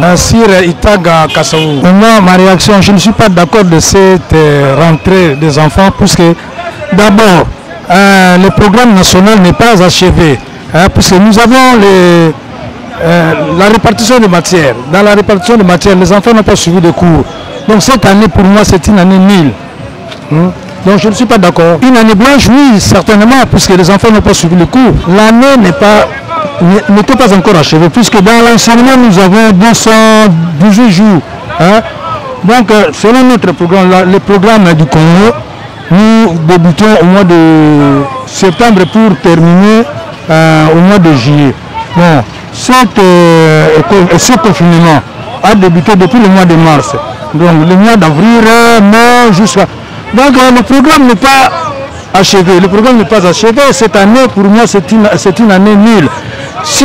Nassir Itaga Non, ma réaction, je ne suis pas d'accord de cette euh, rentrée des enfants, puisque d'abord, euh, le programme national n'est pas achevé, hein, Parce que nous avons les, euh, la répartition de matières. Dans la répartition de matières, les enfants n'ont pas suivi de cours. Donc cette année, pour moi, c'est une année nulle. Hein. Donc je ne suis pas d'accord. Une année blanche, oui, certainement, puisque les enfants n'ont pas suivi le cours. L'année n'est pas n'était pas encore achevé, puisque dans l'enseignement, nous avons 218 jours. Hein. Donc, euh, selon notre programme, le programme du Congo, nous débutons au mois de septembre pour terminer euh, au mois de juillet. Bon, cette, euh, ce confinement a débuté depuis le mois de mars, donc le mois d'avril, mai, jusqu'à... Donc le programme n'est pas achevé, le programme n'est pas achevé. Cette année, pour moi, c'est une année nulle. Si,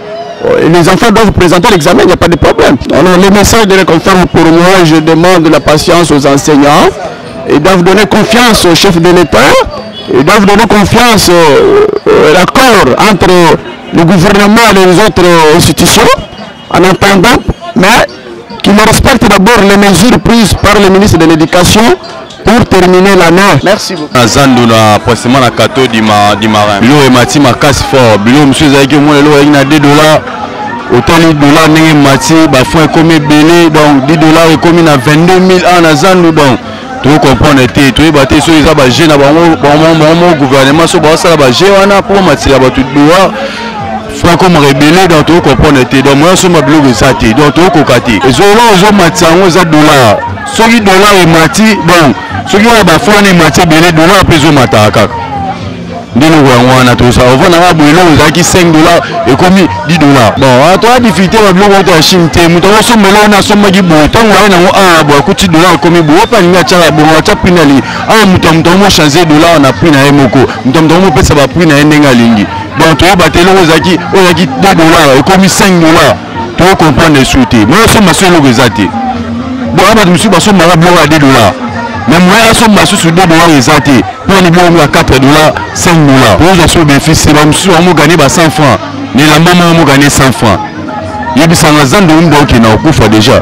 Euh, les enfants doivent présenter l'examen, il n'y a pas de problème. Alors, le message de réconfort pour moi, je demande la patience aux enseignants. Ils doivent donner confiance au chef de l'État. Ils doivent donner confiance à l'accord entre le gouvernement et les autres institutions. En attendant, mais qui ne respectent d'abord les mesures prises par le ministre de l'Éducation pour terminer l'année merci beaucoup na zando na poisement na kato du marin biloko emati makasi fort biloko mosusu ezalaki omona eloko ezalaki na 2 dollars otali dollar ndenge emati bafond ekomi ebele donc 10 dollars ekomi na 22 000 ans na zando donc tokoki comprendre te toyeba te soki eza baje na bango bango gouvernement so baosala baje wana mpo bamatisa bato dollars franco rebele donc tokoki comprendre te donc moya soma biloko eza te donc tokokoka te ezoloko ezomatisa yango eza dollar soki dollar emati bon soki oyo bafwana emati ebele dollar mpe ezomataka kaka nde eloko yango wana tosa ova nanga boye eloko ezalaki 5 dollar ekomi 10 dollar bon ah, toya difficulté ba biloko auto ya chine te moto akosomba eloko na asombaki boye ntango aye nango awa ah, boye akuti dollar ekomi boye ope alingi atyaka bongo atya prix na lingi awa ah, moto ya moto yango mochange dollar na prix na ye moko moto ya moto yango mopesa baprix na ye ndenge alingi bon toyeba te eloko ezalaki oyo ezalaki 2 dollar ekomi 5 dollar to comprendre esu te moko asomba so eloko eza te bo a bato mosusu basombaka biloko ya 2 dollar mais moyen asomba susu 2 dollar eza te mpo na biloko ya 4 dollar 5 dollar mpo ozwa so benefice bamosusu bango gane ba 100 franc na elamba moko mogane 100 franc yebisanga zando omda okenda kokufa déjà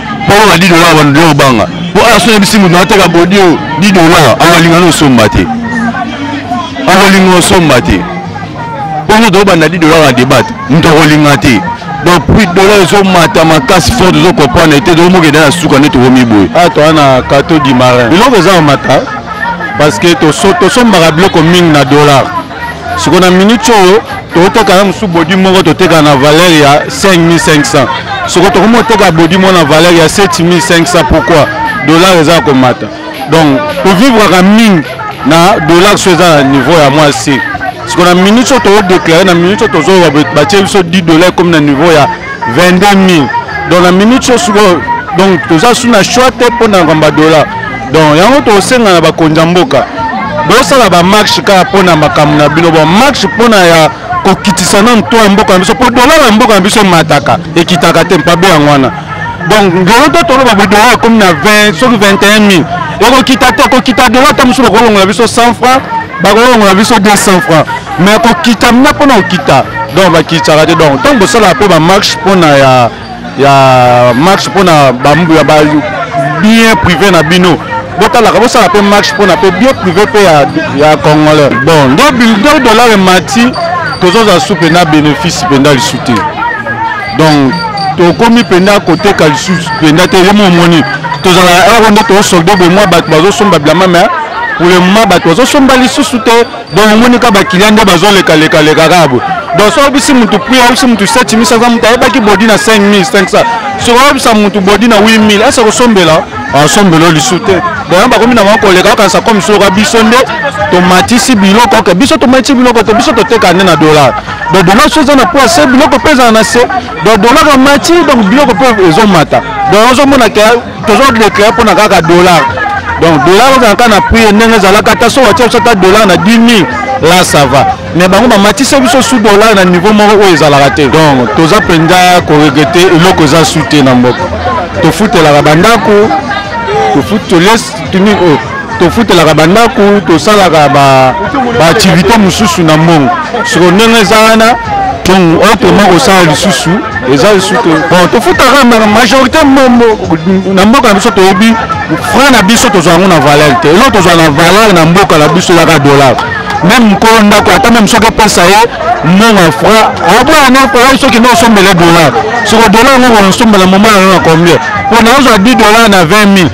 mpo ba 10 dollars bando nde obanga mpo awa soki yebisi moto nateka bodio 10 dollars akolinga na osomba te akolinga osomba te mpo moto obanda 10 dollars na debate moto akolinga te donc prix dollar ezomata makasi fort tozo comprendre te tokomokende na suka nde tokomi boye a ah, toa na kato dimarin biloko eza komata parce que tosombaka biloko mingi na dollar siko na minute oyo toteka na mosusu bodi moko toteka na valeur ya 5500 soko tokomi koteka bodi moko na valeur ya 7500 pourquoi dollar eza komata donc tovivraka mingi na dollar so eza na niveau ya mwa se siko na minute oyo tokodeklare na minute oyo tozoloba batie biso 10 dollar ekomi na niveau ya 22000 donc na minute oyo sikoyo donc toza su na choix te mpo na makambo ya dollar donc yango tosenga na bakonzi ya mboka bosala bamarche kaka mpo na makambo na bino bamarche mpo na ya kokitisa nanu to ya mboka na biso mpo dola ya mboka na biso emataka ekitaka te mpabe yango wana donc ngolo to toloba bodola ekomi na 20 soki 21 mille ekokita te kokita dola ata mosusu bakolongola biso 100 franc bakolongola biso 200 franc mais kokita mna mpo na kokita donc bakitisaka te donc ntango bosalaka mpe bamarche mpo na ya ya match pona ba ya ba bien privé na bino botalaka bosala pe match pona pe bien privé pe ya ya congolais bon ndo ndo dollar mati tozozala su mpenza bénéfice mpenza lisu te donc tokomi mpenza koteka lisusu mpenza te yo momoni tozala ero nde tozosolde bomwa bato bazosomba bilama mai pour le moment bato bazosomba lisusu te donc omoni ka bakilian nde bazolekalekaleka kaka boye donc so oyebisi motu prix oyebisi motu 7500 motu ayebaki bodi na 5500 soki oyebisa motu bodi na 8000 ese kosombela asombela lisu te donc bakomi na bango koleka bakanisa comme soka biso nde tomatisi biloko oke biso tomatisi biloko te biso toteka nde na dollar donc dollar so eza na poids se biloko mpe ezala na se donc dollar amati donc biloko mpe ezomata donc ozomona ke tozo declare pona kaka dollar donc dollar ezalaka na prix ndenge ezalaka ata so watia biso ata dollar na 10 000 la ça va mais bango bamatisa biso sous dollar na niveau moko oyo ezalaka te donc toza mpenza koregrete eloko eza su te na mboka tofutelaka bandako tofutelesi Tuni oyo tofutelaka bandako, tosalaka baaktivite mosusu na mbongo soko ndenge eza wana donc autrement kosala lisusu eza lisusu bon tofutaka majorité na mboka na biso toyebi frai na biso tozwa yango na valeur te eloko tozwa na valeur na mboka na biso yaka dollar meme mokolo ndako ata meme soki opesa ye mbongo ya fra aboya na fra soki nde osombele dollar soko dollar yango okosombela moma yango na combien mpo na ozwa 10 dollar na 20 000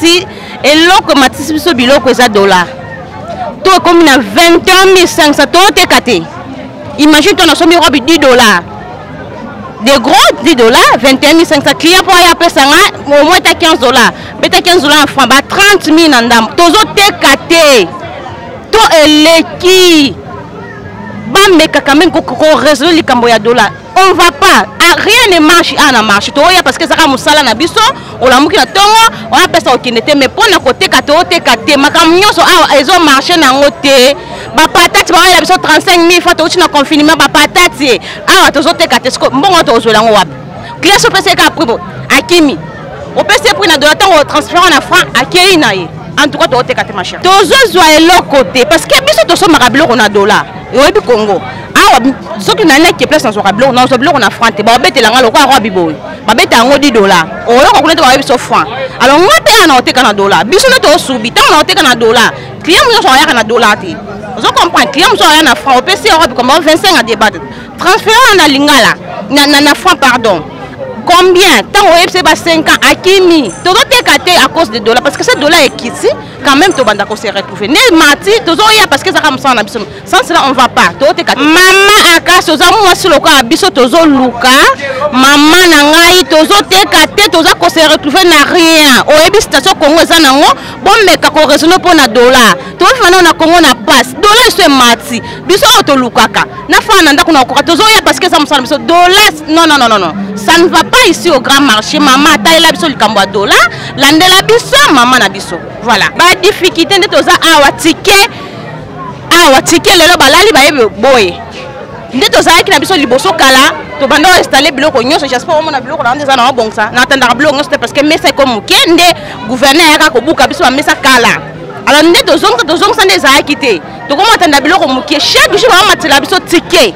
si eloko ematisi biso biloko eza dollar to ekomi na 21500 toteka te imagine to nasombi robe 10 dollar de gros 10 dollar 21500 client mpo aya apesa nga au moins ta 15 dollar beta 15 dollar na franc ba 30 000 na ndambo tozoteka te to eleki bamekaka meme koresole likambo ya dollar on va pas ah, rien ne marche ah na marche toya parce que ezaka mosala na biso olamuki na ntongo wana mpesa kokende te mais mpo na koteka tooteka te makambo nyonso awa ah, ezo marche na yango te bapatate baoyela biso 35 000 fois touti na confinement bapatate awa tozoteka te siko mbongo tozwela yango wapi client so opesi ye kaka prix akimi opesi ye prix na dola ntango transférant na franc akei na ye en tout cas tooteka te ma chere tozozwa eloko te parce que biso tosombaka biloko na dola oyebi congo awa soki nalaki place nazwaka biloko nazwa biloko na franc te babetela nga lokola roi biboy babeta yango 10 dollar oyoka kuna te bayebi biso franc alors nga te awa naoteka na dollar biso nde tosubi ntango naoteka na dollar client mosusu nyonso ayaka na dollar te ozo comprendre client mosusu aya na franc opesi europe comme 25 adebate transfera na lingala na, na, na franc pardon combien ntango oyebisi ba 5 ans akimi tozoteka te à cause de dollar parce que ce dollar ekiti quand même tobanda kose retrouver nde mati tozoya parce que ezaka mosala na biso sans cela on va pas toteka mama akasi oza mwasi lokola biso tozoluka mama na ngai tozoteka te toza kose retrouve na rien oyebi station congo eza nango bomeka koresone mpo na dollar tofana na congo na pasi dollar eso emati biso oyo tolukaka nafana na ndako na kokoka tozoya parce que eza mosala biso dollar non non non non ça ne va pas ici au grand marché mama atalela biso likambo ya dollar landela biso mama na biso voilà badifficulté nde toza awa ticket awa tike lelo balali bayebi boye nde tozalaki na biso liboso kala tobanda oinstalle biloko nyonso jasper omona biloko na yango eza na babongisa natandaka biloko nyonso te parce que mesa eko moke nde gouverne ayaka kobuka biso bamesa kala alors nde tozongisa tozongisa nde ezalaki te tokomatanda biloko moke chaque jour baomatela biso tike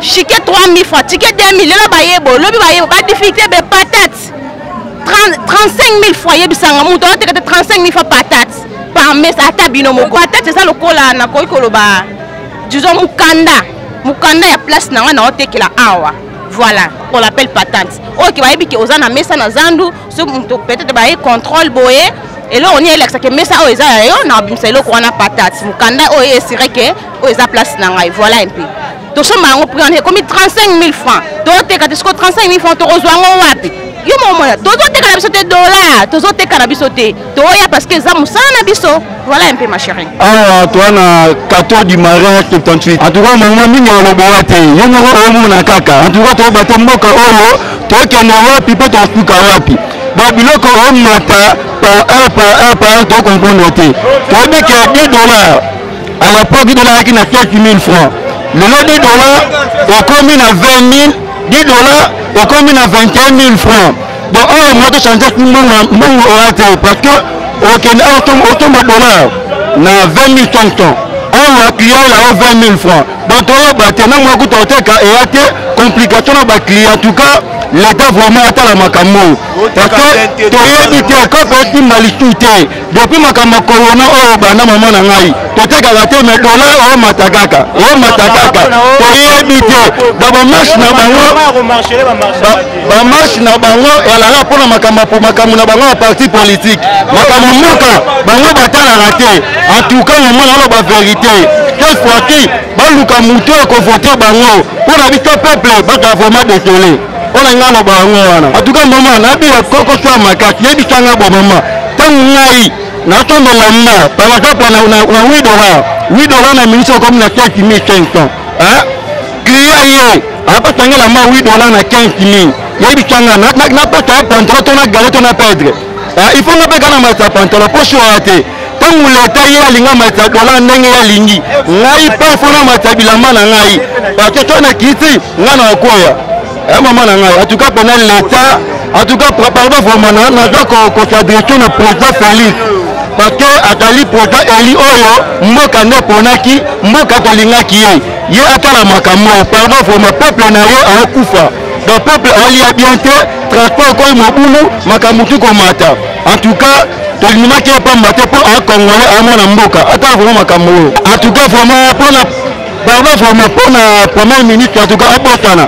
chike 3000 francs tike 2000 lelo bayebo lobi bayebo badifficulté be patate 35000 francs yebisanga moto aoteka te 35000 francs patate par mes ata bino moko patate eza lokola nakoki koloba disons mokanda mokanda ya place na ngai naotekela awa voilà on l'appelle patente oyo ke bayebi ke oza na mesa na zandu so moto peut-être baye contrôle boye eloko nini elekisaka mesa oyo eza ya yo na obimisa eloko wana patate mokanda oyo esire ke oyo eza place na ngai voilà un peu tosomba yango prix wana ekomi 35 000 francs toteka te sikoyo 35 000 francs tokozwa yango wapi yo momona tozoteka na biso te dola tozoteka na biso te toya parce que eza mosala na biso voilà un peu ma chérie awa toa na 14 du mariage 78 en tout cas mama mingi alobola te yo moko omona kaka en tout cas toyeba te mboka oyo tokende wapi mpe tokuka wapi babiloko omata par un par un par un tokompondre te toyebi ke 10 dollars à l'époque idole ayaki na 4000 francs lelo 10 dollars okomi na 20000 10 dollars okomi na 21000 francs bon oyo oh, moto change mbongo oya te parce que okende otomba dollar na 20000 tonton oyo baclient na yo 20000 francs donc toyeba te na mwa kuta oteka eya te complication na baclient tout cas leta vraiment atala makambo parce que toyebi te kaka etimba lisu te depuis makambo ya corona oyo banda mama na ngai totekaka te me dola omata kaka omata kaka toyebi te ba bamarshe na bango bamarshe na bango elala mpona makambo makambo na bango ya parti politike makambo mboka bango batalaka te antuka mama na oloba verité quelle fois te baluka moto ya kovote bango mpo na biso peuple baka vraiment désolé mpona ngai na bango wana atuka mama nabila koko sa makasi yebisa ngai bo mama ntango ngai nasomba lamba par exemple na 8 dola 8 dola na minisi okomi na 7500 kliya ye apesa ngai lamba 8 dola na 15000 yebisa ngai napesa ye pantalon to na gale to na pedre Ah, il faut nga mpe kana matisa pantalon mpo shoa te ntango leta ye alinga matisa dola ndenge ye alingi ngai mpe fo na matisa bilamba na ngai parceke to na kiti ngai na koya ya eh, mama na ngai atuka mpena leta atuka pardon vraimen naza kosadrese na président félix parce que azali président eli oyo mboka nde eponaki mboka tolingaki ye ye atala makambo pardon vraimen peuple na ye aokufa ba peuple alia bien te transport okoyi mobulu makambo ki komata en tout cas tolingaki ye pamba te mpo akongole amona mboka ata vraimen makambo oyo en tout cas vraiment mpona barba vraimen mpona premier ministre en tout cas abotana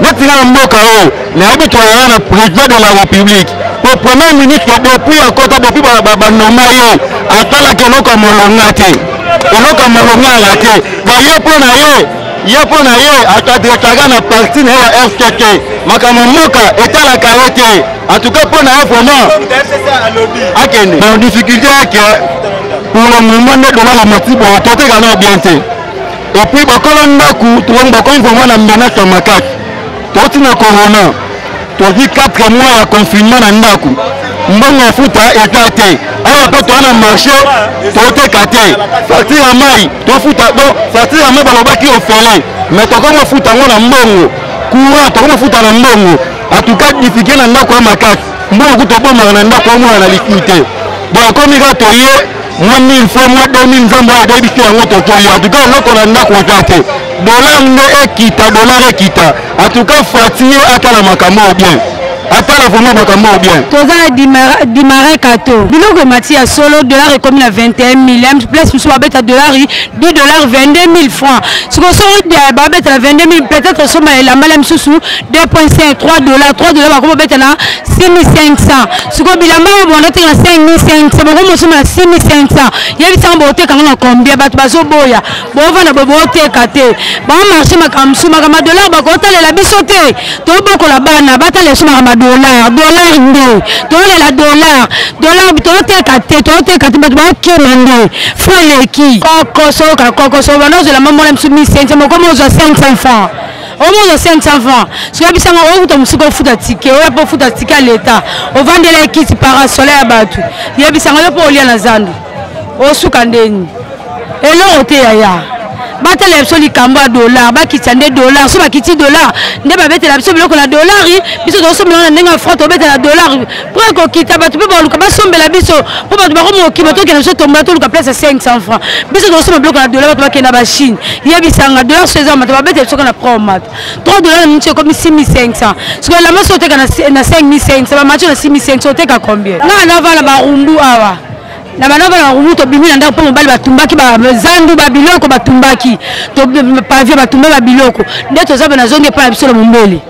neti na mboka oyo nayebi toyaya na président de la république mpo premier ministre depuis akota depuis banoma ye atalaka eloko ya molonga te eloko ya molonga yanga te baye mpo na ye ye mpo na ye akadretaka na parti na ye ya rkk makambo mboka etalaka ye te en tout cas mpo na ye vraiment akende na difficulté yake pour le moment nde dolala matibo toteka na bien te epuis bakolo ndako tokomi bakomi vraiment na menaka makasi Toti na corona, tozwi 4 mois ya confinement na ndako, mbongo ya futa eza te. Awa mpe toa na marché toteka te, facture ya mai tofuta, bo facture ya mai balobaki ofele, mais tokomi kofuta yango na mbongo, courant tokomi kofuta na mbongo. En tout cas difficulté na ndako ya makasi, mbongo kutu obomaka na ndako omona na likite, donc ekomi kaka toye mwa 1000 fois mwa 2000 nzambe oyo ayebi te yango tokeli atuka eloko na ndako ata te dolar nde ekita dolar ekita atuka fati ye atala makambo oyo bien atala vraimen makambo oyo bien toza na dimare kato biloko emati ya solo dollar ekomi na 21 mille place mosusu babeta dollar 2 dollar 22 mille francs sikoyo soki babeta na 22 mille peut-être osomba elamba la misusu 2.5 3 dollar 3 dollar bakoma babeta na 6500 sikoyo bilamba oyo bonda teka na 5500 boko mosoma na 6500 yebisanga boteka ngo na combien bato bazoboya bovanda boye boteka te bamarche makambo mosusu makambo ya dollar bakotalela biso te tobokola bana batalela biso makambo ya dollar dollar nde tolela dollar dollar toteka te toteka te bato bakima nde fo eleki kokoso kakokoso banda ozwelamba mwana mosusu 1500 mokomi ozwa 500 francs omozo 500 francs soki bisanga okuta mosika ofuta tike oya mpo ofuta tike ya leta ovandela ekiti parasola ya bato yebisanga yo mpo olia na zandu osuka ndeni eloko te yaya batala biso likambo ya dollar bakitisa nde dollar so bakiti dollar nde babetela biso biloko na dollari biso tosombela na ndenge ya franc tobetela dollar mpo ekokita bato mpe baluka basombela biso mpo bato bakomi kokima tokenda biso tombola toluka place ya 500 franc biso tokosomba biloko na dola bato bakenda bachine yebisanga dolar so eza mata babeta biso kaka na pro mata 3 dolar na miniti ekomi 6500 sikoyo elamba so oteka na 5500 bamacho na 6500 oteka combien ngaa nava na barumbu awa na bana bana bakumu tobimi na ndako mpo mobali batumbaki bazandu babiloko batumbaki pavio batumba babiloko nde toza bana zongi epai na biso na mombele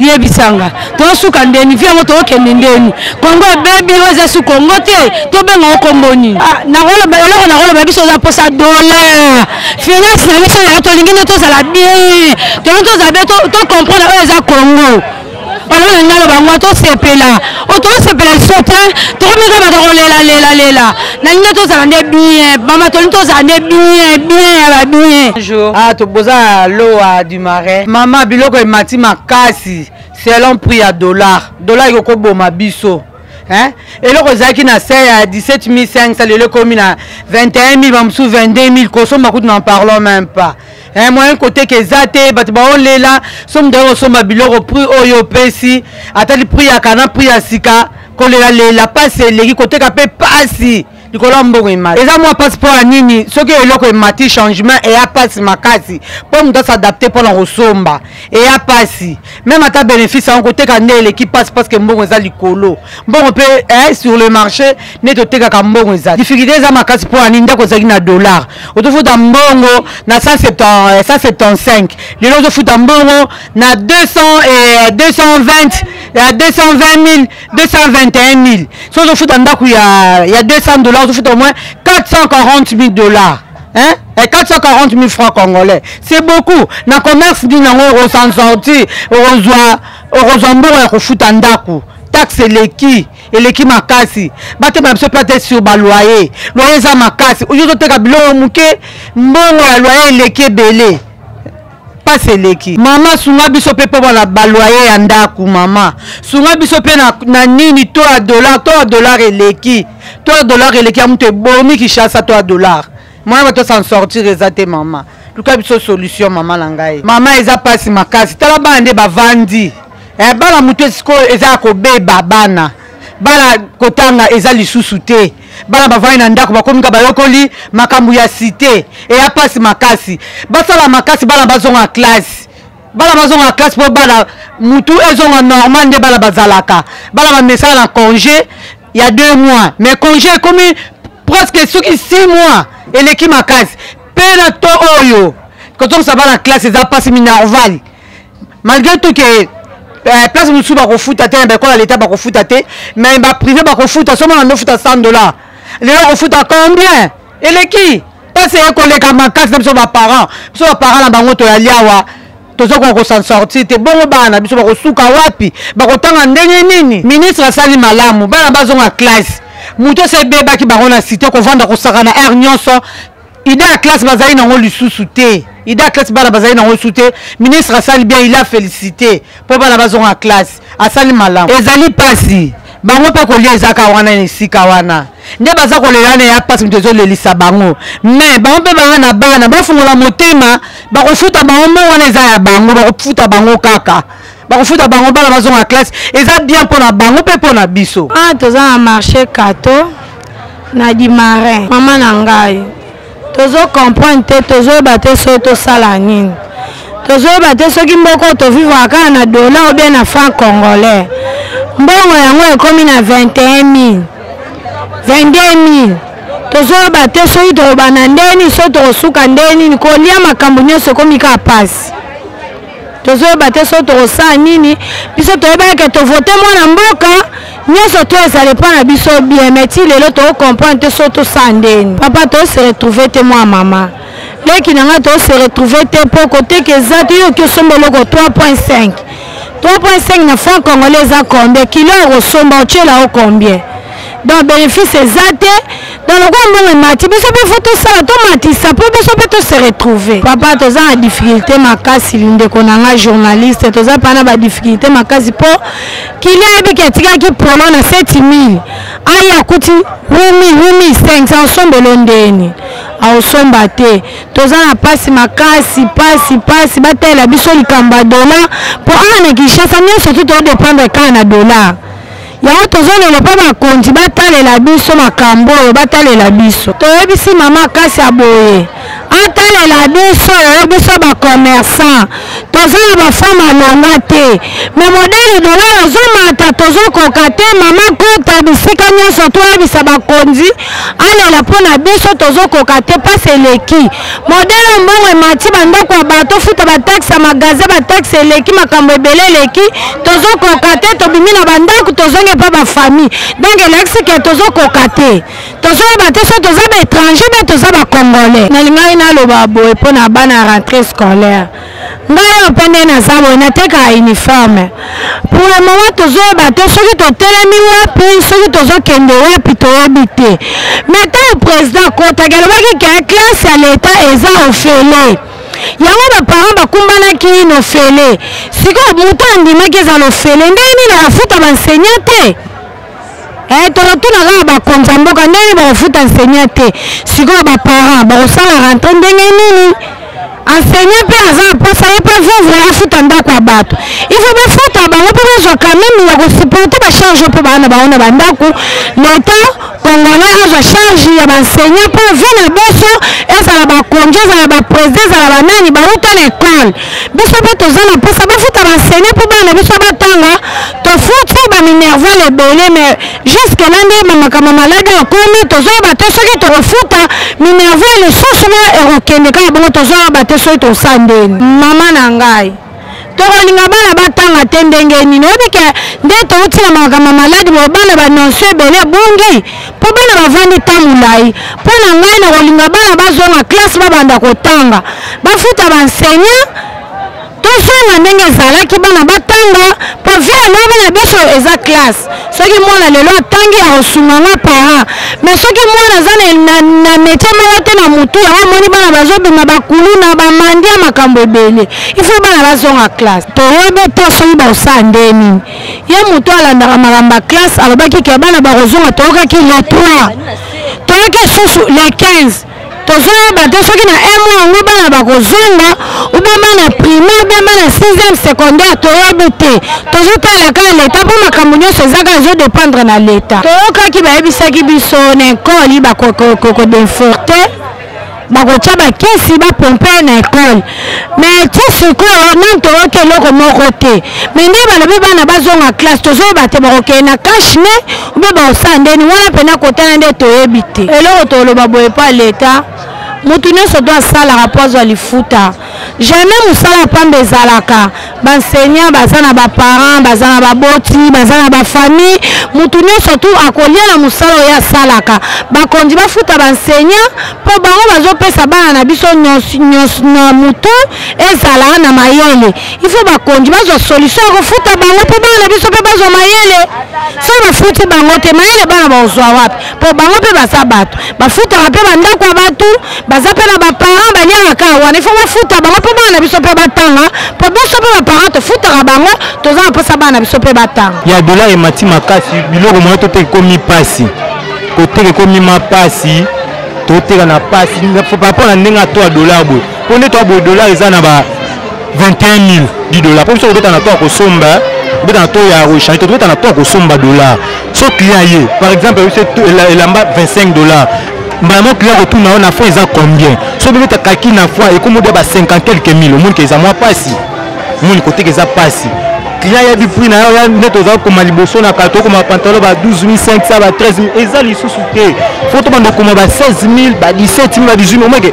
yebisanga tosuka ndeni vi yango tokende ndeni kongo ebebi oyo eza su kongo te tobenga ngo kombo nini ah, nakoloba eloko nakoloba biso oza mposa dollar finance na biso yaka tolingi nde tozala bien tolingi tozala bien tocomprendre oyo eza kongo balobi na ndalo bango tosepela oyo tosepela liso te tokomika bato kolela lela lela na nini tozala nde bien mama tolingi tozala nde bien bien ya ba bien ah, boza lowa du marais mama biloko emati makasi selon prix ya dollar dollar ekokoboma biso hein? eloko ezalaki na se ya 17500 lelo ekomi na 21000 bamosusu 22000 kosomba kutu na parlons même pas eh, moyen koteka eza te bato baolela so moto aye kosomba biloko prix oyo opesi atali prix ya kana prix ya sika kolelalela mpasi eleki koteka mpe mpasi likolo ya mbongo emati eza mwa mpasi mpo ya nini soki eloko emati changement eya mpasi makasi mpo moto asadapte mpo na kosomba eya mpasi meme ata bénéfice yango koteka nde eleki mpasi parceke mbongo eza likolo mbongo mpe eh, sur le marché nde totekaka mbongo eza difficulté eza makasi mpo ya nini ndako ezalaki na dollar otofuta mbongo na 175 eh, lelo ozofuta mbongo na 200 220 220 000 221000 so ozofuta ndako ya, ya 200 dollars ozofuta au moins 440 000 dollars hein? Et eh, 440 000 francs congolais c'est beaucoup na commerce nini yango okosan sorti okozwa okozwa mbongo ya kofuta ndako taxe eleki eleki makasi batema biso mpe ate sur baloyer loyer eza makasi oyo ozoteka biloko moke mbongo ya loyer eleki ebele pasi eleki mama sunga biso mpe mpo bana baloye ya ndako mama sunga biso mpe na, na nini to ya dollar to ya dollar eleki to ya dollar eleki ya moto ebomi kishasa to ya dollar mwana bato s'en sortir eza te mama luka biso solution mama na ngai mama eza mpasi makasi tala bana nde bavandi eh, bana moto sikoyo eza ya kobeba bana bana kotanga eza lisusu te bana bavandi na ndako bakomika bayokoli makambo ya site eya mpasi makasi basala makasi bana bazonga classe bana bazonga classe mpo bana mutu ezonga normal nde bana bazalaka bana bamesaka na congé ya deux mois mais congé ekomi presque soki six mois eleki makasi mpe na to oyo kozongisa bana classe eza mpasi minervale malgré tout ke eh, place mosusu bakofuta te na baekola leta bakofuta te mais baprivé bakofuta somo na ndofuta 100 dollar lelo akofuta combien eleki mpasi eye koleka makasi na biso baparent biso baparent na bango toyalia awa toza koka kosan sorti te bongo bana biso bakosuka wapi bakotanga ndenge nini ministre asali malamu bana bazonga classe moto esi ebebaki bango na site kovanda kosaka na aire nyonso idée ya classe bazali nango lisusu te idée ya classe bana bazali nango lisusu te ministre asali bien il a félicité mpo bana bazonga classe asali malamu ezali mpasi bango mpe kolia ezaka wana na esika wana nde baza kolela na ya mpasi moto ezolelisa bango me bango mpe baa na bana bafungola motema bakofuta bango mo wana eza ya bango bakofuta bango kaka bakofuta bango bana bazonga classe eza bien mpo na bango mpe mpo na biso ah, toza na marché kato na dimarin mama na ngai tozokomprendre te tozoyeba te soki tosala nini tozoyeba te soki mboko tovivaka kaka na dola o bien na franc congolais mbongo yango ekomi na 21000 22000 tozoyeba te soki tokobana ndeni soki tokosuka ndenini kolia makambo nyonso ekomi kaka mpasi tozoyeba te soki tokosala nini biso toyebaki ke tovote mwana mboka nyonso to ezala epa na biso bien mai ti lelo tocomprendre te soki tosala ndeni papa tose retrouve te mwa mama leki na ngai tose retrouve te mpo koteka eza te yoki osomba eloko 3.5 3.5 na franc congolais eza combien kilo okosomba otyela o combien donc bénéfice eza te donc lokola mbongo emati biso mpe fo tosala tomatisa mpo biso mpe tose retrouve papa toza na difficulté makasi lindeko na ngai journaliste toza mpa na badifficulté makasi mpo kilia ayebi ke atikaki polo na 7000 aye akuti wumi wumi 500 osombelo ndeni aosomba te toza na mpasi makasi mpasi mpasi batalela biso likambo ya dola mpo awa na kinshasa nyonso tu toodependre kaka na dolar yango tozoloba mpo bakonzi batalela biso makambo oyo batalela biso toyebisi mama kasi ya boye atalela biso biso bacommerçant toza na bafame alonga te me modele dolare azomata tozokoka te mama kota bisika nyonso toyebisa bakonzi alela mpo na biso tozokoka te mpasi eleki modele ya mbongo emati bandako ya bato ofuta bataxe ya magasin bataxe eleki makambo ebele eleki tozokoka te tobimi na bandako tozongi epa bafamille donc elakisi ke tozokoka te tozoyeba te so toza baétranger be toza bacongolais nalingaki naloba boye mpo na bana rentrée scolaire ngai oyo mpe nde naza boye natekaka uniforme pour le moment tozoyeba te soki totelemi wapi soki tozokende wapi toyebi te mai ntango président akotaki alobaki ke classe ya leta eza ofele yango baparent bakumbanaki ino ofele sikoyo moto andimaki eza na ofele ndenge nini afuta banseignant te Eh, tokotuna kaka bakonzi ya mboka ndenge bakofuta enseignant te sikoyo baparent bakosala rentre ndenge nini enseignant mpe aza na mposa ye mpe vivre afuta ndako ya bato ifo bafuta bango mpe bazwa kameme ya kosupporte bacharge mpo baana bango na bandako leta congolais azwa charge ya baenseignant mpo vi na biso ezala bakonzi ezala bapresident ezala banani bauta na ekole biso mpe toza na mposa bafuta banseigne mpo bana na biso batanga tofuti baminerval ebele me juske na nde makambo maladi ekomi tozoyeba te soki tokofuta minerval lisusu na ekokende kaka bongo tozoyeba te soki tosa ndeni mama na ngai tokolinga bana batanga te ndenge nini oyebi ke nde touti na makambo maladi boye bana banonso ebele ebungi po bana bavandi temps mulayi po na ngai nakolinga bana bazonga classe babanda kotanga bafuta baenseignant tozonga ndenge ezalaki bana batanga po vie ya moko na biso eza classe soki mwana lelo atangi akosunga nga parent mais soki mwana aza na, na, na metie moko te na motu yango amoni bana bazobima bakuluna bamandia makambo ebele il faut bana bazonga classe toyebi to soki bakosala nde nini ye moto alandaka makambo ya classe alobaki ke bana bakozonga toyokaki le 3 toyoki lisusu le 15 tozoyeba te soki na un mois yango bana bakozonga ubie bana primaire ubie bana 6e secondaire toyebi te tozotala kaka leta mpo makambo nyonso eza kaka ezodependre na leta toyokaki bayebisaki biso na ekoli bakodeforte bakotya bakesi bapompe ye na ekole me ti sikoyo nani toyoki eloko moko te me nde balobi bana bazonga classe tozoyeba te bakokende na cash ne obe bakosala ndeni wana mpena kotana nde toyebi te eloko toloba boye mpo ya leta moto nyonso to asalaka mpo azwa lifuta Jamais musala ya pamba ezalaka. Ba enseignants baza na ba parents, baza na ba boti, baza na ba famille. Mutu nionso tu akolia na musala oyo asalaka. Ba konzi ba futa ba enseignants po bango bazo pesa bana na biso nionso nionso na mutu ezala na mayele. Il faut ba konzi bazwa solution ya ko futa bango po bana na biso pe bazwa mayele. Soki ba futi bango te mayele bana bakozwa wapi? po bango mpe baza bato bafutaka mpe bandako ya bato baza mpe na baparent baliaka kaka wana ifo bafuta bango mpo bana na biso mpe batanga mpo biso mpe baparent tofutaka bango toza na mposa bana na biso mpe batanga ya dola emati makasi biloko moya toteka ekomi mpasi koteka ekomi mapasi toteka na mpasi paraport na ndenge atoa dolar boye mpo nde toa boye dolar eza na ba 21000 10 dollars mpo biso kobeta na to ya kosomba kobeta na to ya koechange te tobeta na to ya kosomba dollar so client ye par exemple biso elamba 25 dollars mbala moko client kotuna yo na fond eza combien so bobeta kaki na fond ekomoda ba 50 quelque 1000 omoni ke eza mwa mpasi omoni koteka eza mpasi client ya biprix na yo nde toza kokoma liboso na kala tokoma pantalo ba 12500 ba 13000 eza lisusu te fo tobanda kokoma ba 16000 ba 17000 ba 18000 omeke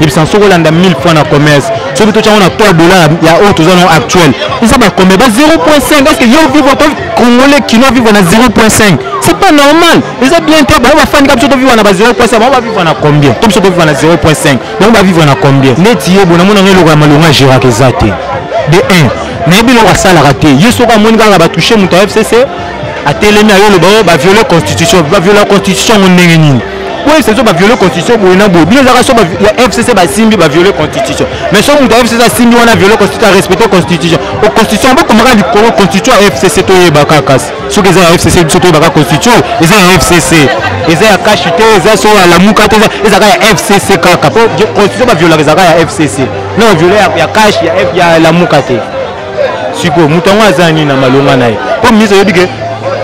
yebisa soki olanda 1000 fois na commerce soki totya yango na to dollar ya oyo toza nango actuel eza bakombe ba 0.5 parce que yo vivre to congolais kino vivre na 0.5 c'est pas normal eza bien te bango bafani ka biso tovivre na ba 0.5 bango bavivre na combien to biso tovivre na 0.5 bango bavivre na combien neti yo bona monanga eloko ya malonga ya geraka eza te de 1 nayebi eloko asalaka te ye soki amoni kaka batouche moto ya fcc atelemi ayoloba oyo baviole constitution baviola constitution yango ndenge nini boye biso ba violer constitution boye na boye bino ezaka so ya fcc basimbi ba violer constitution mais so moto ya fcc asimbi wana violer constitution arespecte constitution o constitution bokomaka likolo constitution ya fcc toyeba kaka soki eza ya fcc biso toyebaka constitution eza ya fcc eza ya kashi te eza so ya lamuka te ezaka ya fcc kaka po constitution baviolaka ezaka ya fcc non violer ya kashi ya lamuka te sikoyo moto yango aza nini na malonga na ye mpo ministre ayebi ke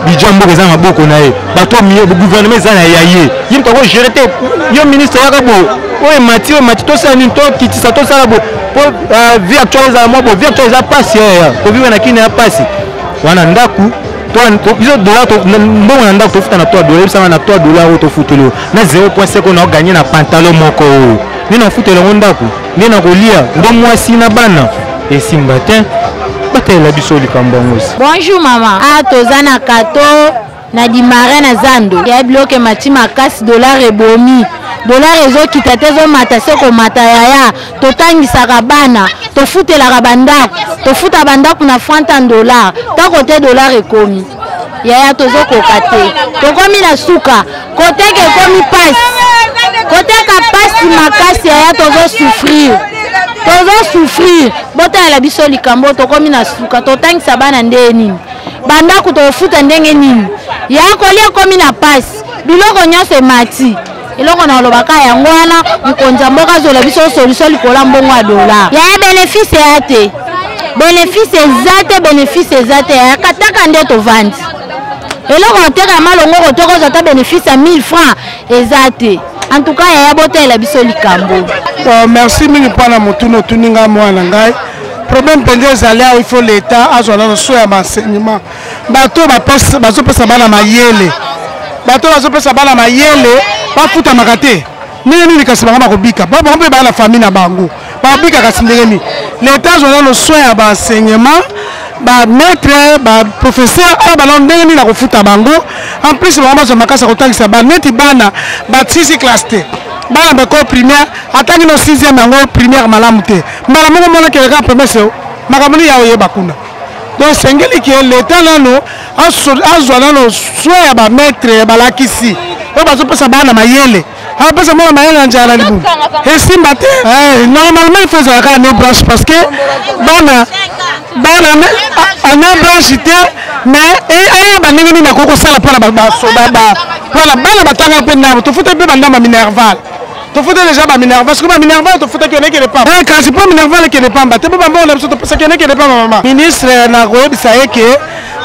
bidja mboka eza na maboko na ye bato gouvernement eza na ya ye ye moto akogere te yo ministre yaka bo oyo emati oyo emati tosala nini tokitisa tosala bo mpo euh, vie actuelle ezala mwa bo vie actuelle eza mpasi yaya koviva na kini ya mpasi wana ndako biso dola mbongo na ndako tofuta na 3 dola yebisanga na 3 dola oyo tofuteli yo na 0.5 oyo naoganye na pantalon moko oyo nini nafutela yango ndako nde nakolia ngo mwasi na bana esimba te batalela biso likambo yango esi bonjour mama a ah, toza na kato na dimare na zando ya biloko emati makasi dollar ebomi dollar ezokita te ezomata se komata yaya totangisaka bana tofutelaka bandako tofuta bandako na fantan dollar ntango te dollar ekomi yaya tozokoka te tokomi na suka koteka ekomi pasi koteka pasi makasi yaya tozosouffrir tozosouffrir botalela biso likambo tokomi na suka totangisa bana ndenge nini bandako tokofuta ndenge nini ya kolia ekomi na pasi biloko nyonso emati eloko na olobaka yango wana mokonzi ya mboka azola biso solution likolo ya mbongo ya dola yaya benefisi ya te benefisi eza te benefisi eza te yaya kataka nde tovandi eloko moteka ya malongo kotoka ozwa ata bénéfice ya 1000 francs eza te en tout cas yaya botalela biso likambo oh, merci mingi mpo na motuna otuni ngai mwana ngai problème mpenza ezali awa ifo leta azwa nano so ya baenseignement bato oyo bazopesa bana mayele bato oyo bazopesa bana mayele bafutamaka te ndenge nini kasi bango bakobika po bango mpe baa na famille na bango bakobika kasi ndenge nini leta azwa nano soin ya baenseignement bamaître baprofesseur oyo banano ndenge nini akofuta bango en plus bango bazwa makasi ya kotangisa baneti bana batisi classe te bana beko primaire atangi no 6e yango primaire malamu te mbala moko mona keleka promese makambo nini ya oyeba kuna donc esengeli ke leta nano azwa nano swe ya bamaitre ya balakisi oyo bazopesa bana mayele apesa mwana mayele na njala na libumu esimba te eh, normalement ifo ezala kaka ne branche parce que bana bana ne ah, branche te mais eh, ayeba ndenge nini akoki kosala mpona bana batanga mpe ndambo tofuta mpe bandambo minerval tofuta deja ba minerva soki ba minerva tofutaki yo nekende pamba eh, kasi mpo minerva lekende pamba te mpo bambongo na biso topesaki yo nekende pamba mama ministre nakoyebisa ye ke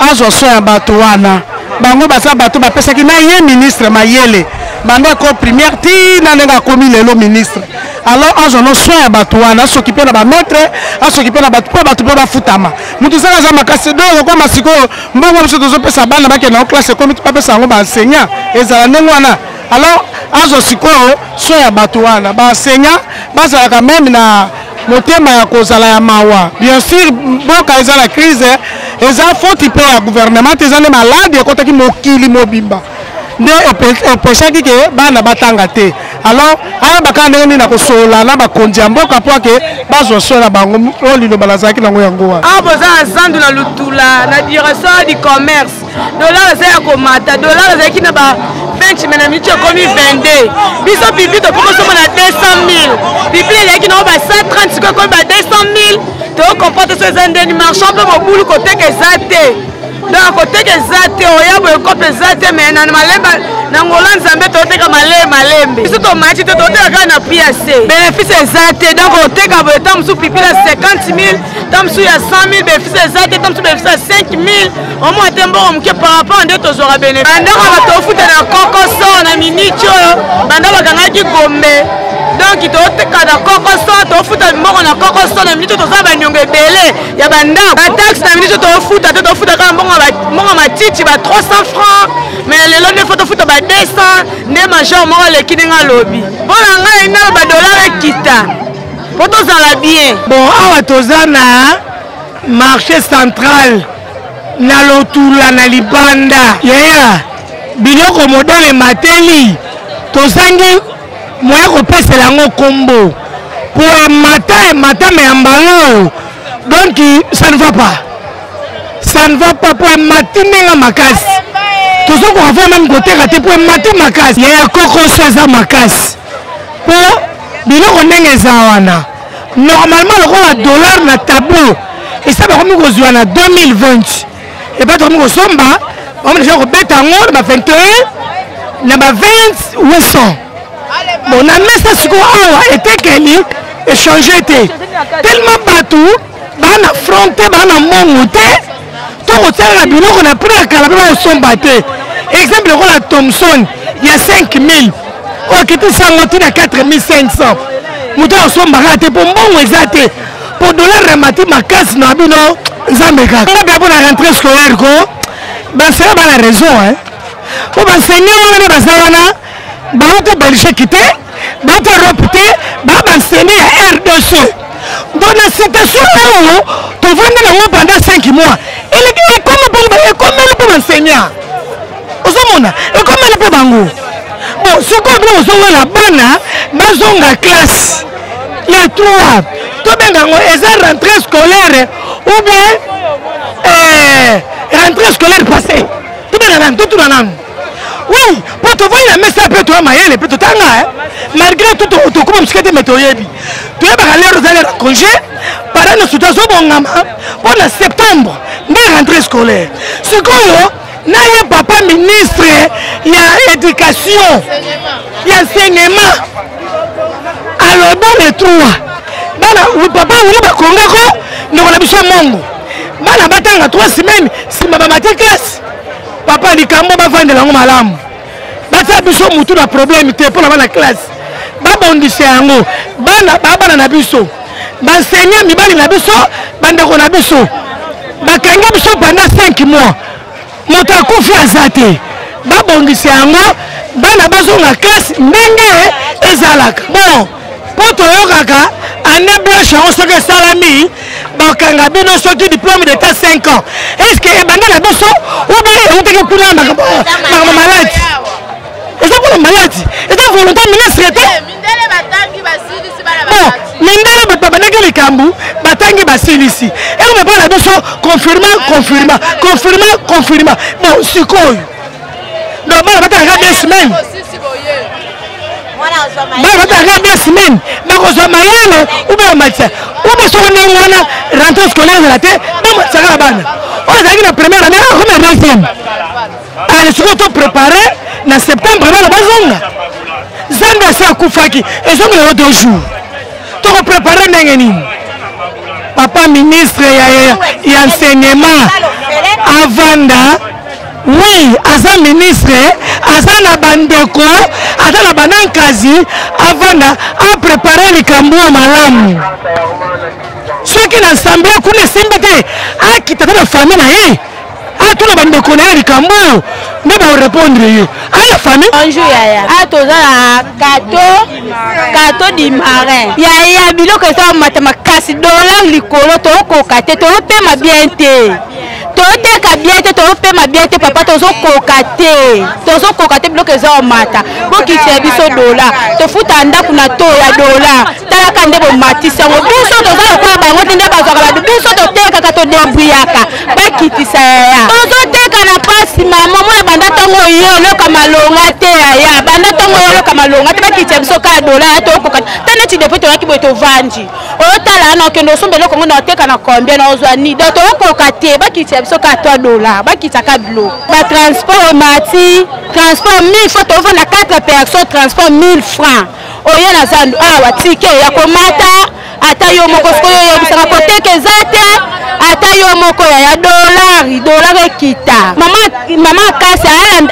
azwa soin ya bato wana bango baza bato bapesaki na ye ministre mayele banda eko primaire ti na ndenge akomi lelo ministre alors azwa no soin ya bato wana asoki mpe na bamaitre asoki mpe na bato mpo bato mpe bafutama moto saka aza makasi do okokoma sikoyo mbongo biso tozopesa bana bakenda o classe ekomi bapesa yango baenseignant ezala ndenge wana alors azo sikoyo so ya bato wana basenga bazalaka meme na motema ya kozala ya mawa bien sur mboka eza na crise eza foti mpe ya gouvernement te eza nde maladi ekotaki mokili mobimba nde epeshaki ke bana batanga te alors ayeba kaka ndenge nini na kosolola na bakonzi ya mboka mpo ake bazwa sola bango oyo liloba nazalaki nango yango wana awa ah, boza na zandu na lutula na direction du commerce dollar eza ya komata dollar ezalaki na ba 20 me na miniti ekomi 22 biso pipi tokomi osomo na 200 000 pipi ezalaki nango ba 130 sikoyo ekomi ba 200 000 tokokomprendre so eza ndeni marchand mpe mobulu koteka eza te donc koteka eza te oya boye kope eza te me na malemba na ngola nzambe toteka malembe malembe biso tomati te toteka kaka na prix ya se benefice eza te donc oteka boye ta mosusu pipi na 50 000 ta mosusu ya 100 000 benefice eza te ta mosusu benefice ya 5 000 omwa te mbongo moke par rapport nde tozwaka bene bandako bato ofuta na kokoso na miniti oyo banda bakangaki gombe donc toteka na kokoso tofuta mbongo na kokoso na miniti toza banyongo ebele ya bandako bataxe na miniti tofuta te tofuta kaka mbongo ya matiti ba 300 francs mais lelo nde fo tofuta ba 200 nde major moko aleki ndenge alobi mpo na ngai nao badolare ekita mpo tozala bien bon awa toza na marché central na lotula na libanda yaya biloko modele emateli tozangi moya kopesela yango nkombo mpo emata ematama ya mbala oyo donc ça ne va pas ça ne va pas mpo emati ndenge makasi tozokoka vraimen koteka te mpo emati makasi yaya kokoso eza makasi po biloko ndenge eza wana normalement lokola dollar na tableau esa bakomi kozwa na 2020 epa tokomi kosomba bakomi deja kobeta yango na ba 21 na ba 20 800 bon na mesa sikoyo awa etekeli echange te tellement bato baa na front te baa na mongo te to kotyaka biloko na prix ya kala mpe bakosomba te exemple lokola thomson ya 5000 oyo akitisi yango ti na 4500 moto akosombaka te mpo mbongo eza te mpo dollar ya mati makasi na bino nzambe kaka nga bia mpo na rentrée scolaire ko basela bana raison mpo banseignant wana baza wana bawuta belgique te bawuta europe te baa bansene ya rdc donc na situation oyo tovandi nango pendant 5 mois eleki ekomi mpe ekomeli mpe banseigneur ozomona ekomeli mpe bango bo sikoyo bino ozowela bana bazonga classe le 3 tobenga yango eza rentrée scolaire ou bien eh, rentrée scolaire passé tobenga nani totuna nanu oui mpo tovandi na mesa mpe toya mayele mpe totanga eh. malgré tout tokoma mosika te me toyebi toyebaka lere oza lere congé para na suta azobongama mpo na septembre nde rentrée scolaire sikoyo na ye papa ministre ya éducation ya enseignement alobi le 3 bana papa wili bakongako ndeko na biso ya mongo bana batanga 3 semaine nsima bamati classe papa likambo bavandela yango malamu batia biso mutu na problème te mpo na bana classe babongisa yango bana babana na biso banseigne mibali na biso bandeko na biso bakangi biso panda 5 mois moto akufi aza te babongisa yango bana bazonga classe ndenge ezalaka bon mpo toyokaka année blanche yango soki esalami bakanga bino soki diplome d'etat 5 ans est ce que ebanda na biso obi eutaki kuna ya makambo maladi eza kuna maladi eza volonté ministre te eh, mindele babandaki likambo batangi basilisi ekoma mpo na biso confirma confirma confirma confirma bon sikoyo donc bana batalaka bien semaine bana batalaka bien semaine bakozwa mayele ube bamatisa ube soko ndenge wana rentre scolaire ezala te bamatisa kaka bana oyo azalaki na première année akomi na deuxième ale sikoyo to prépare na septembre bana bazonga zambe asi akufaki ezongi lelo deux jours toko prépare ndenge nini papa ministre ya, ya, ya enseignement avanda Oui, aza ministre, aza na bandeko, aza na banankazi, avanda a préparer likambo ya malamu. Soki na nsambe kuna esimbi te, akita na famille na ye, atuna bandeko na ye likambo oyo, nde baorepondre ye. Aya famille. Bonjour yaya. Ah toza na kato kato di marin. Yaya biloko eza mata makasi dollar likolo tokoka te topema bien te. toteka bien te topema bien te papa tozokoka te tozokoka te biloko eza omata bokiti ya biso dola tofuta ndako na to ya dola talaka nde bomatisi yango biso toza lokola bango te nde bazwaka bato biso totekaka todebriyaka bakitisa yaya tozoteka na pasi mama mona banda ntongo yo oloka malonga te yaya banda ntongo yo oloka malonga te bakitisa biso kaka dola ya tokoka te neti depo toyaki boye tovandi otala wana okende osomba eloko ngo na oteka na combien na ozwa ni donc tokokoka te bakitisa biso ka 3 dollar bakitisa ka bilo batransport omati transport 1000 fois tofanda 4 personne transport 1000 francs oye na zandu awa tike ya komata ata yo moko sikoyo oyebisaka koteka eza te ata yo moko ya ya dolari dolari ekita mama kasi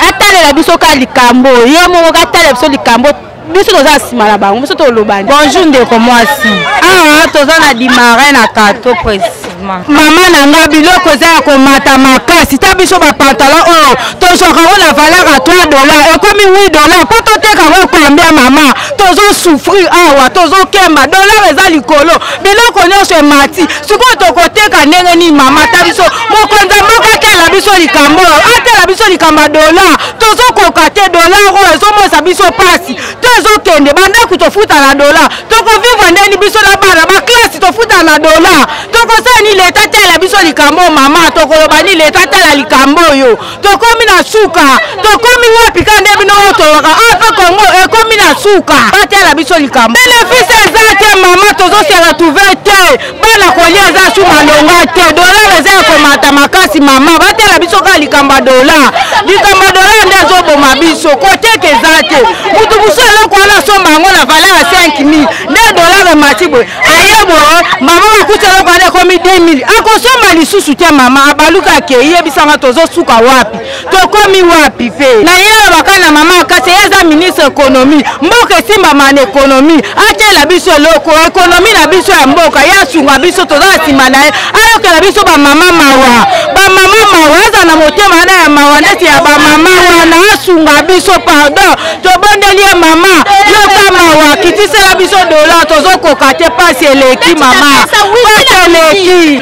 atalela biso ka likambo ye moko katalela biso likambo biso toza na nsima na bango biso tolobani bonjour ndeko mwasi awa ah, toza na dimare na kato precisement mama na nga biloko eza ya komata makasi ta biso bapantalon oyo oh, tozwaka yango na valeur ya 3 dollar ekomi 8 dollar mpo toteka yango kombia mama tozosouffrir awa ah, tozokemba dollar eza likolo biloko nyonso emati sikoyo tokoteka ndenge nini mama ta biso mokonzi moko atela biso likambo oyo atela biso likambo ya dollar tozokoka te dolar oyo ezomonisa biso mpasi to ezokende bandako tofuta na dolar tokovivre ndeni biso na bana baklase tofuta na dolar tokosala ni leta tala biso likambo oyo mama tokoloba ni leta tala likambo oyo tokomi na suka tokomi wapi ka nde bino oyo toloka ape ah, kongo ekomi na suka batala biso likambo benefisi eza te mama tozosela tuve te bana kolia eza su malonga te dolar eza ya komata makasi mama batala biso kaka likambo ya dolar likambo ya dolar nde ezoboma biso koteka eza te motu mosu eloko wana asomba yango na valeur ya 5000 nde dolar emati boye aye boye mama bakuti eloko wana ekomi 2000 akosomba lisusu te mama abaluki akei yebisanga tozosuka wapi tokomi wapi pe na ye alobaka na mama kasi ye aza ministre ekonomi mboka esimbama na ekonomi atela biso eloko ekonomi na biso ya mboka ye asunga biso toza na nsima na ye ayokela biso bamama mawa bamama mawa aza na motema wana ya mawa neti ya bamama wana asunga biso pardon tobondeli ye mama yoka mawa kitisela biso dola tozokoka te mpasi eleki mama mpasi eleki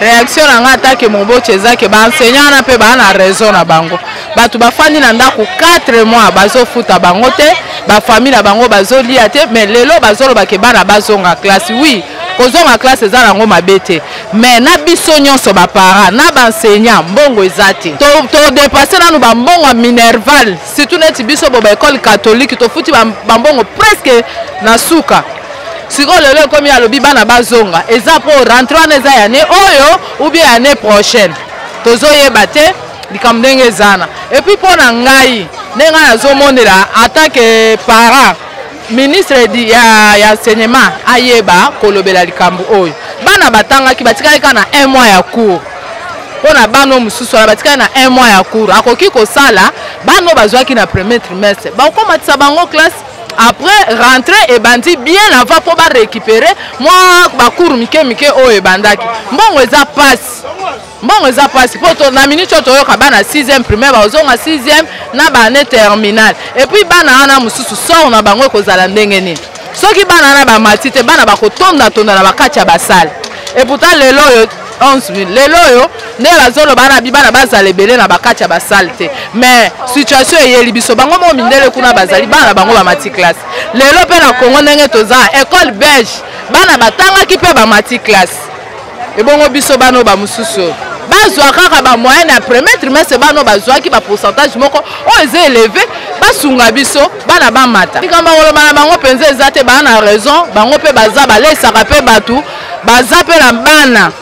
Reaction na nga atake moboche eza ke ba enseignant wana pe ba na raison na bango. Batu bafandi na ndako 4 mois bazofuta bango te, ba famille na bango bazolia te, mais lelo bazoloba ke bana bazonga classe. Oui, kozonga classe eza nango mabe te mais na biso nyonso baparent na baenseignant mbongo eza te todepase to nanu bambongo ya minerval surtout neti biso bo baekole katolike tofuti bambongo preske na suka sikoyo lelo ekomi alobi bana bazonga eza mpo rentre wana eza ya ne oyo ubie ya ne prochaine tozoyeba te likambo ndenge ezana epuis mpo na ngai ndenge ngai nazomonela en tant que parent Ministre ya, ya enseignement ayeba kolobela likambo oyo. Bana batangaki batikali kaka na un mois ya cours mpo na bana oyo mosusu wana batikali na un mois ya cours, akoki kosala bana oyo bazwaki na premier trimestre bakomatisa bango classe après rentrée ebandi bien avant mpo barécupere mwa bacours mike mike oyo ebandaki mbongo eza mpasi mbongo eza mpasi mpo to na minute oyo toyoka bana 6e primaire bakozonga 6e na baannée terminale epuis bana wana mosusu sor na bango ekozala ndenge nini soki bana wana bamati te bana bakotondatonda na bakati ya basale epoutant lelo oyo 11 lelo oyo nde bazoloba na bibana bazala ebele na bakati ya basale te mais situation eyeli biso bango moko mindele kuna bazali bana na bango bamati classe lelo mpe na congo ndenge toza ekole belge bana batangaki mpe bamati classe ebongo biso bana ba mosusu bazwa kaka bamoyen ya premier trimestre bana bazwaki bapourcentage moko oyo eza eleve basunga biso bana bamata likambo akoloba na bango mpenza eza te baa na raison bango mpe baza balesaka mpe bato baza mpe na bana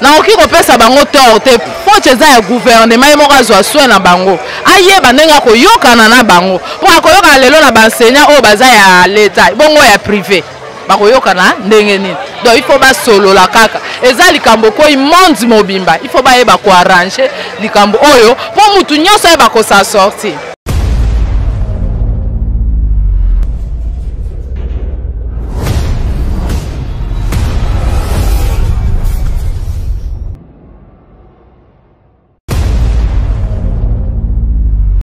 nakoki kopesa bango tort te faute eza ya guvernema ye moko azwa soin na bango ayeba ndenge akoyokana na bango mpo akoyokana lelo na baenseignant oyo baza ya leta bongo ya prive bakoyokana ndenge nini donc il faut basolola kaka eza likambo koi monde mobimba il faut bayeba koarrange likambo oyo mpo motu nyonso ayeba kosa sorti